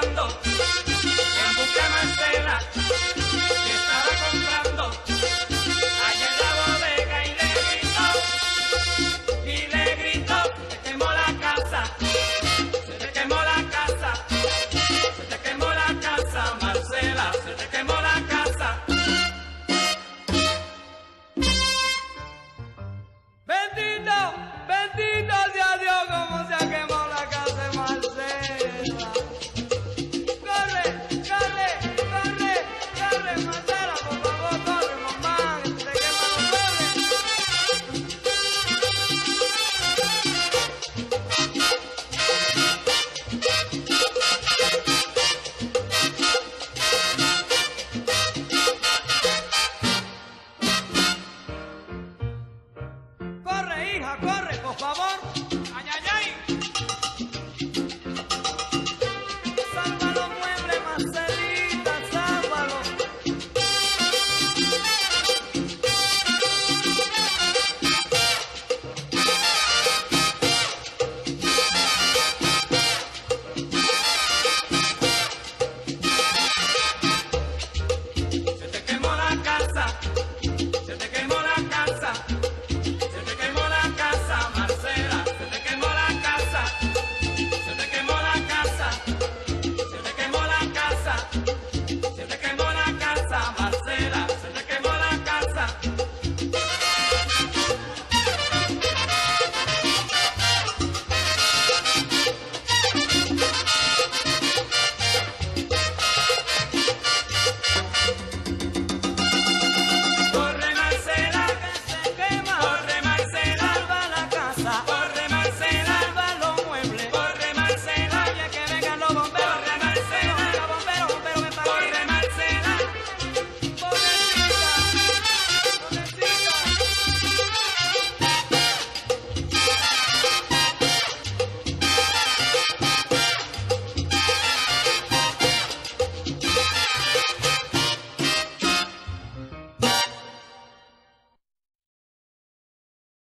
cantando. hija, corre, por favor.